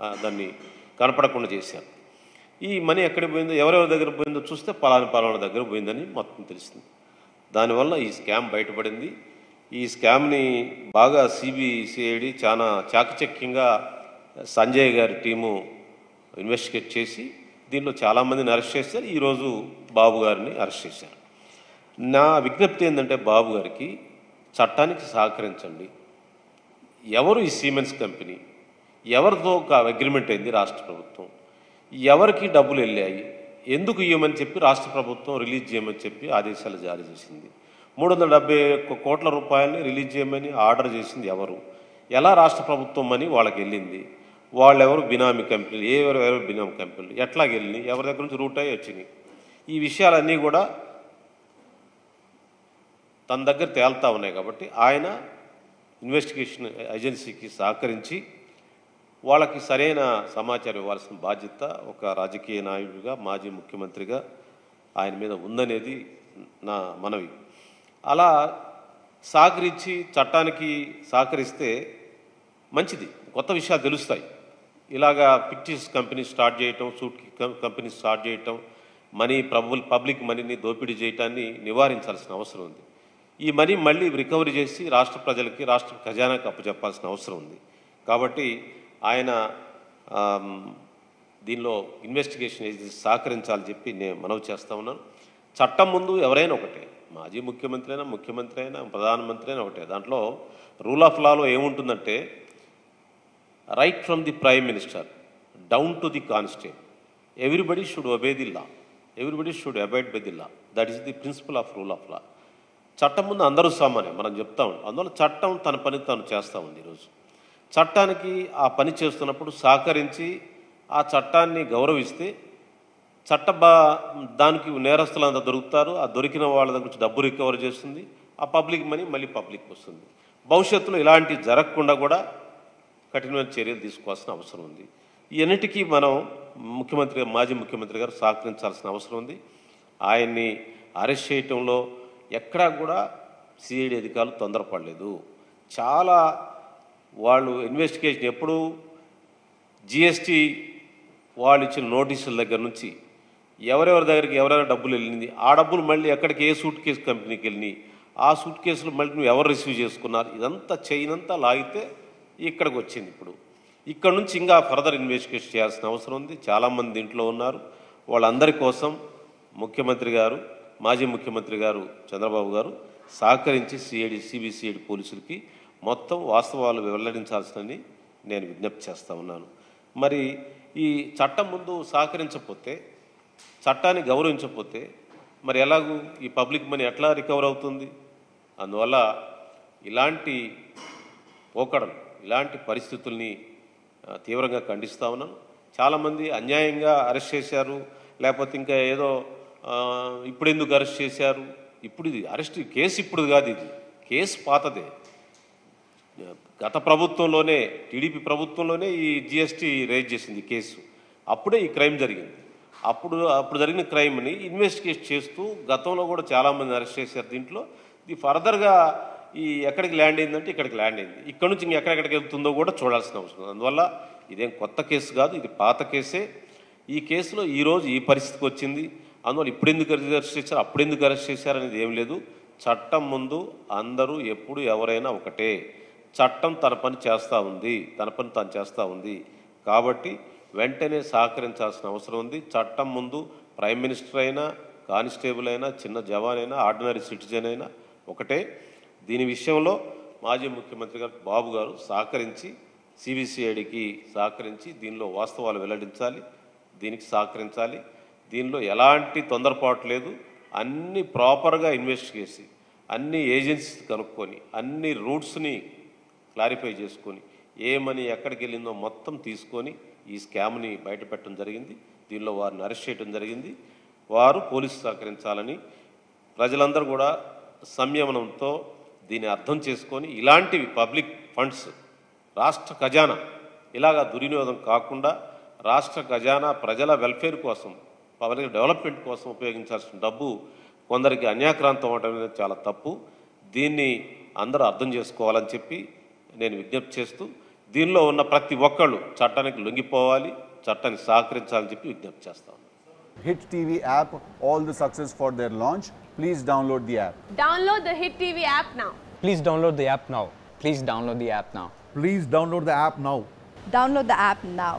దాన్ని కనపడకుండా చేశారు ఈ మనీ ఎక్కడికి పోయిందో ఎవరెవరి దగ్గర పోయిందో చూస్తే పలానా పలానా దగ్గర పోయిందని మొత్తం తెలిసింది. దానివల్ల ఈ స్కామ్ బయటపడింది. ఈ స్కామ్ని బాగా సిబిసిఐడి చాలా చాకచక్యంగా సంజయ్ గారి టీము ఇన్వెస్టిగేట్ చేసి దీనిలో చాలామందిని అరెస్ట్ చేశారు. ఈరోజు బాబు గారిని అరెస్ట్ చేశారు. నా విజ్ఞప్తి ఏంటంటే బాబు గారికి చట్టానికి సహకరించండి. ఎవరు ఈ సీమెన్స్ కంపెనీ? ఎవరితో ఒక అగ్రిమెంట్ అయింది రాష్ట్ర ప్రభుత్వం. ఎవరికి డబ్బులు వెళ్ళాయి? ఎందుకు ఇవ్వమని చెప్పి రాష్ట్ర ప్రభుత్వం రిలీజ్ చేయమని చెప్పి ఆదేశాలు జారీ చేసింది. మూడు వందల డెబ్బై ఒక్క కోట్ల రూపాయలని రిలీజ్ చేయమని ఆర్డర్ చేసింది ఎవరు? ఎలా రాష్ట్ర ప్రభుత్వం అని వాళ్ళకి వెళ్ళింది. వాళ్ళెవరు బినామీ కంపెనీలు? ఏ ఎవరు ఎవరు బినామీ కంపెనీలు? ఎట్లా వెళ్ళినాయి? ఎవరి దగ్గర నుంచి రూట్ అయ్యి వచ్చినాయి? ఈ విషయాలన్నీ కూడా తన దగ్గర తేలుతూ ఉన్నాయి కాబట్టి ఆయన ఇన్వెస్టిగేషన్ ఏజెన్సీకి సహకరించి వాళ్ళకి సరైన సమాచారం ఇవ్వాల్సిన బాధ్యత ఒక రాజకీయ నాయకుడిగా మాజీ ముఖ్యమంత్రిగా ఆయన మీద ఉందనేది నా మనవి. అలా సహకరించి చట్టానికి సహకరిస్తే మంచిది. కొత్త విషయాలు తెలుస్తాయి. ఇలాగా పిక్చర్స్ కంపెనీ స్టార్ట్ చేయటం సూట్ కంపెనీ స్టార్ట్ చేయటం మనీ పబ్లిక్ పబ్లిక్ మనీని దోపిడీ చేయటాన్ని నివారించాల్సిన అవసరం ఉంది. ఈ మనీ మళ్ళీ రికవరీ చేసి రాష్ట్ర ప్రజలకి రాష్ట్ర ఖజానాకి అప్పచెప్పాల్సిన అవసరం ఉంది. కాబట్టి ఆయన దీనిలో ఇన్వెస్టిగేషన్ ఏజెన్సీ సహకరించాలని చెప్పి నేను మనవి చేస్తా ఉన్నాను. చట్టం ముందు ఎవరైనా ఒకటే మాజీ ముఖ్యమంత్రి అయినా ముఖ్యమంత్రి అయినా ప్రధానమంత్రి అయినా ఒకటే. దాంట్లో రూల్ ఆఫ్ లాలో ఏముంటుందంటే right from the prime minister down to the constable everybody should obey the law everybody should abide by the law that is the principle of rule of law చట్టం ముందు అందరూ సామాన్యం మనం చెప్తా ఉంటాం అందువల్ల చట్టం తన పని తాను చేస్తూ ఉంది ఈరోజు. చట్టానికి ఆ పని చేస్తున్నప్పుడు సహకరించి ఆ చట్టాన్ని గౌరవిస్తే చట్ట బా దానికి నేరస్తులంతా దొరుకుతారు. ఆ దొరికిన వాళ్ళ దగ్గర నుంచి డబ్బు రికవర్ చేస్తుంది. ఆ పబ్లిక్ మనీ మళ్ళీ పబ్లిక్ వస్తుంది. భవిష్యత్తులో ఇలాంటివి జరగకుండా కూడా కఠినమైన చర్యలు తీసుకోవాల్సిన అవసరం ఉంది. ఇవన్నిటికీ మనం ముఖ్యమంత్రి మాజీ ముఖ్యమంత్రి గారు సహకరించాల్సిన అవసరం ఉంది. ఆయన్ని అరెస్ట్ చేయటంలో ఎక్కడా కూడా సిఐడి అధికారులు తొందరపడలేదు. చాలా వాళ్ళు ఇన్వెస్టిగేషన్ ఎప్పుడు జిఎస్టీ వాళ్ళు ఇచ్చిన నోటీసుల దగ్గర నుంచి ఎవరెవరి దగ్గరికి ఎవరైనా డబ్బులు వెళ్ళింది ఆ డబ్బులు మళ్ళీ ఎక్కడికి ఏ సూట్ కేసు కంపెనీకి వెళ్ళినాయి ఆ సూట్ కేసులు మళ్ళీ నువ్వు ఎవరు రిసీవ్ చేసుకున్నారు ఇదంతా చైనంతా లాగితే ఇక్కడికి వచ్చింది ఇప్పుడు. ఇక్కడ నుంచి ఇంకా ఫర్దర్ ఇన్వెస్టిగేషన్ చేయాల్సిన అవసరం ఉంది. చాలామంది ఇంట్లో ఉన్నారు. వాళ్ళందరి కోసం ముఖ్యమంత్రి గారు మాజీ ముఖ్యమంత్రి గారు చంద్రబాబు గారు సహకరించి సిఐడి సిబిసిఐడి పోలీసులకి మొత్తం వాస్తవాలు వెల్లడించాల్సిందని నేను విజ్ఞప్తి చేస్తూ ఉన్నాను. మరి ఈ చట్టం ముందు సహకరించకపోతే చట్టాన్ని గౌరవించకపోతే మరి ఎలాగూ ఈ పబ్లిక్ మనీ ఎట్లా రికవర్ అవుతుంది? అందువల్ల ఇలాంటి పోకడలు ఇలాంటి పరిస్థితుల్ని తీవ్రంగా ఖండిస్తూ ఉన్నాను. చాలామంది అన్యాయంగా అరెస్ట్ చేశారు లేకపోతే ఇంకా ఏదో ఇప్పుడెందుకు ఇప్పుడు ఎందుకు అరెస్ట్ చేశారు? ఇప్పుడు ఇది అరెస్ట్ కేసు ఇప్పుడు కాదు ఇది. కేసు పాతదే. గత ప్రభుత్వంలోనే టీడీపీ ప్రభుత్వంలోనే ఈ జిఎస్టీ రేజ్ చేసింది కేసు. అప్పుడే ఈ క్రైమ్ జరిగింది. అప్పుడు అప్పుడు జరిగిన క్రైమ్ని ఇన్వెస్టిగేట్ చేస్తూ గతంలో కూడా చాలామంది అరెస్ట్ చేశారు దీంట్లో. ఇది ఫర్దర్గా ఈ ఎక్కడికి ల్యాండ్ అయిందంటే ఇక్కడికి ల్యాండ్ అయింది. ఇక్కడ నుంచి ఇంకెక్కడెక్కడికి వెళ్తుందో కూడా చూడాల్సిన అవసరం అందువల్ల ఇదేం కొత్త కేసు కాదు ఇది పాత కేసే. ఈ కేసులో ఈరోజు ఈ పరిస్థితికి వచ్చింది. అందువల్ల ఇప్పుడు ఎందుకు అరెస్ట్ చేశారు అప్పుడు ఎందుకు అరెస్ట్ చేశారు అనేది ఏం లేదు. చట్టం ముందు అందరూ ఎప్పుడు ఎవరైనా ఒకటే. చట్టం తన పని చేస్తూ ఉంది తన పని తాను చేస్తూ ఉంది. కాబట్టి వెంటనే సహకరించాల్సిన అవసరం ఉంది. చట్టం ముందు ప్రైమ్ మినిస్టర్ అయినా కానిస్టేబుల్ అయినా చిన్న జవాన్ అయినా ఆర్డినరీ సిటిజన్ అయినా ఒకటే. దీని విషయంలో మాజీ ముఖ్యమంత్రి గారు బాబు గారు సహకరించి సిబిసిఐడికి సహకరించి దీనిలో వాస్తవాలు వెల్లడించాలి దీనికి సహకరించాలి. దీనిలో ఎలాంటి తొందరపాటు లేదు. అన్ని ప్రాపర్గా ఇన్వెస్ట్ చేసి అన్ని ఏజెన్సీస్ కనుక్కొని అన్ని రూట్స్ని క్లారిఫై చేసుకొని ఏ మనీ ఎక్కడికి వెళ్ళిందో మొత్తం తీసుకొని ఈ స్కామ్ని బయటపెట్టడం జరిగింది. దీనిలో వారిని అరెస్ట్ చేయడం జరిగింది. వారు పోలీసు సహకరించాలని ప్రజలందరూ కూడా సంయమనంతో దీన్ని అర్థం చేసుకొని ఇలాంటివి పబ్లిక్ ఫండ్స్ రాష్ట్ర ఖజానా ఇలాగా దుర్వినియోగం కాకుండా రాష్ట్ర ఖజానా ప్రజల వెల్ఫేర్ కోసం పబ్లిక్ డెవలప్మెంట్ కోసం ఉపయోగించాల్సిన డబ్బు కొందరికి అన్యాక్రాంతం అవడం అనేది చాలా తప్పు. దీన్ని అందరూ అర్థం చేసుకోవాలని చెప్పి నేను విజ్ఞప్తి చేస్తూ దీనిలో ఉన్న ప్రతి ఒక్కళ్ళు చట్టానికి లొంగిపోవాలి చట్టానికి సహకరించాలని చెప్పి విజ్ఞప్తి చేస్తాం Hit TV app, all the success for their launch. Please download the app. Download the Hit TV app now. Please download the app now. Please download the app now. Please download the app now. Download the app now.